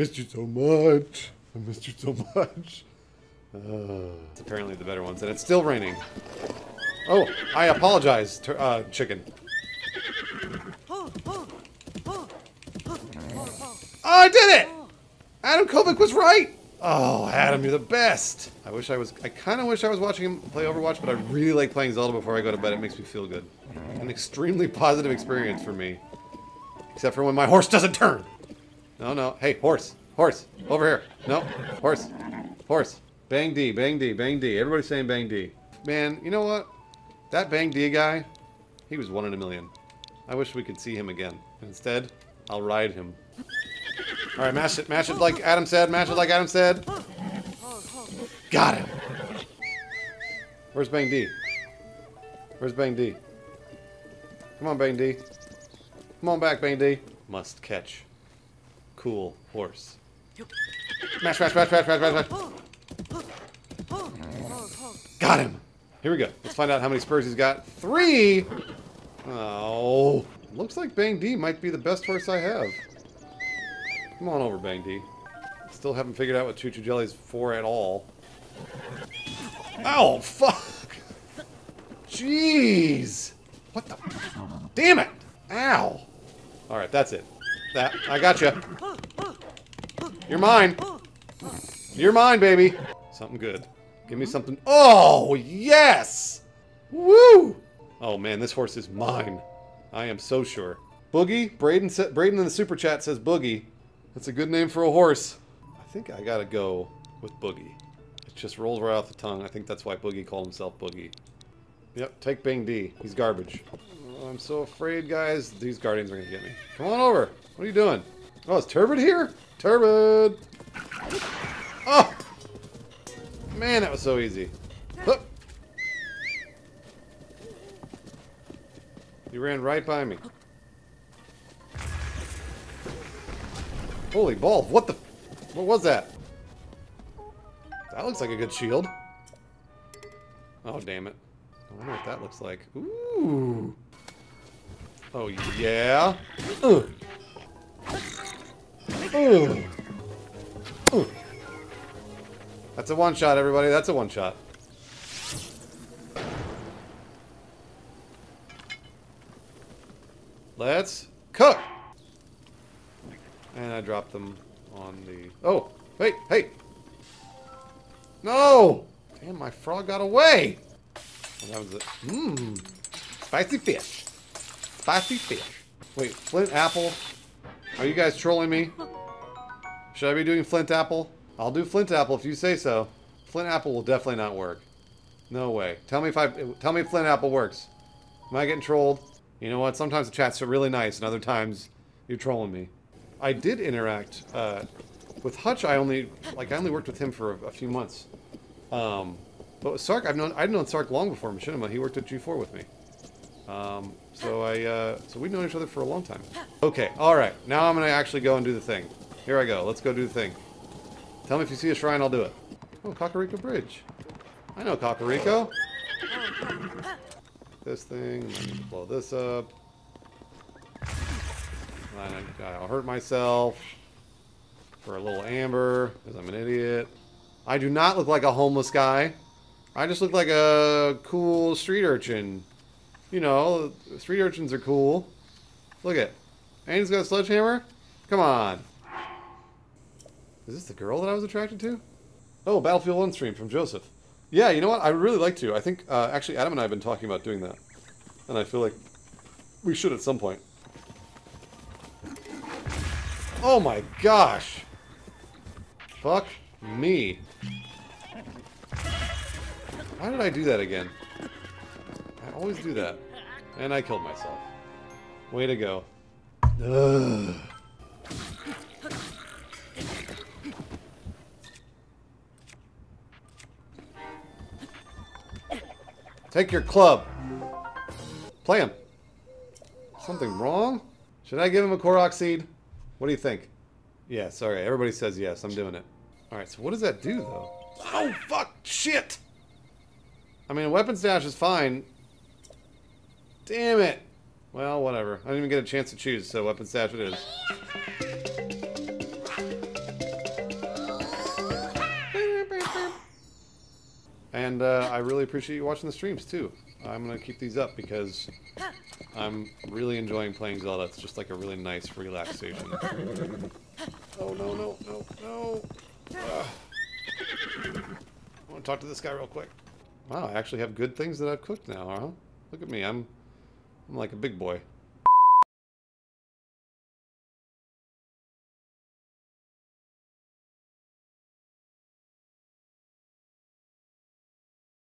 Missed you so much. I missed you so much. Uh, it's apparently the better ones, and it's still raining. Oh, I apologize, uh, chicken. Oh, I did it! Adam Kovic was right! Oh, Adam, you're the best! I wish I was, I kind of wish I was watching him play Overwatch, but I really like playing Zelda before I go to bed. It makes me feel good. An extremely positive experience for me. Except for when my horse doesn't turn! No, no. Hey, horse! Horse! Over here! No, horse! Horse! Bang D, bang D, bang D. Everybody's saying bang D. Man, you know what? That bang D guy, he was one in a million. I wish we could see him again. Instead, I'll ride him. All right, match it, match it like Adam said, match it like Adam said. Got him. Where's Bang D? Where's Bang D? Come on, Bang D. Come on back, Bang D. Must catch. Cool horse. Mash, mash, mash, mash. Got him. Here we go. Let's find out how many spurs he's got. Three. Oh, looks like Bang D might be the best horse I have. Come on over, Bang D. Still haven't figured out what Chuchu Jelly's for at all. Oh, fuck! Jeez! What the? Damn it! Ow! Alright, that's it. That, I got you. You're mine. You're mine, baby. Something good. Give me something. Oh, yes! Woo! Oh, man, this horse is mine. I am so sure. Boogie? Braden, Braden in the super chat says Boogie. That's a good name for a horse. I think I gotta go with Boogie. It just rolls right off the tongue. I think that's why Boogie called himself Boogie. Yep, take Bang D. He's garbage. Oh, I'm so afraid, guys. These guardians are gonna get me. Come on over. What are you doing? Oh, is Turbid here? Turbid! Oh! Man, that was so easy. Hup. You ran right by me. Holy balls, what the... What was that? That looks like a good shield. Oh, damn it. I wonder what that looks like. Ooh. Oh, yeah. Ugh. Ugh. Ugh. That's a one-shot, everybody. That's a one-shot. Let's cook! And I dropped them on the... Oh! Wait! Hey! No! Damn, my frog got away! Mmm. Spicy fish. Spicy fish. Wait, Flint Apple? Are you guys trolling me? Should I be doing Flint Apple? I'll do Flint Apple if you say so. Flint Apple will definitely not work. No way. Tell me if I tell me if Flint Apple works. Am I getting trolled? You know what? Sometimes the chats are really nice, and other times you're trolling me. I did interact uh, with Hutch. I only like I only worked with him for a, a few months. Um, but with Sark, I've known I'd known Sark long before Machinima. He worked at G4 with me. Um, so I uh, so we've known each other for a long time. Okay, all right. Now I'm gonna actually go and do the thing. Here I go. Let's go do the thing. Tell me if you see a shrine, I'll do it. Oh, Kakariko Bridge. I know Kakariko. This thing. I need to blow this up. I'll hurt myself for a little amber because I'm an idiot. I do not look like a homeless guy. I just look like a cool street urchin. You know, street urchins are cool. Look at. And he's got a sledgehammer? Come on. Is this the girl that I was attracted to? Oh, Battlefield 1 stream from Joseph. Yeah, you know what? I really like to. I think, uh, actually, Adam and I have been talking about doing that. And I feel like we should at some point. Oh my gosh! Fuck me. Why did I do that again? Always do that. And I killed myself. Way to go. Ugh. Take your club. Play him. Something wrong? Should I give him a Korok seed? What do you think? Yes, alright. Everybody says yes. I'm doing it. Alright, so what does that do, though? Oh, fuck! Shit! I mean, a weapon stash is fine. Damn it! Well, whatever. I didn't even get a chance to choose, so weapon stash it is. And uh, I really appreciate you watching the streams too. I'm gonna keep these up because I'm really enjoying playing Zelda. It's just like a really nice relaxation. oh no no no no! Ugh. I want to talk to this guy real quick. Wow, I actually have good things that I've cooked now, huh? Look at me, I'm I'm like a big boy.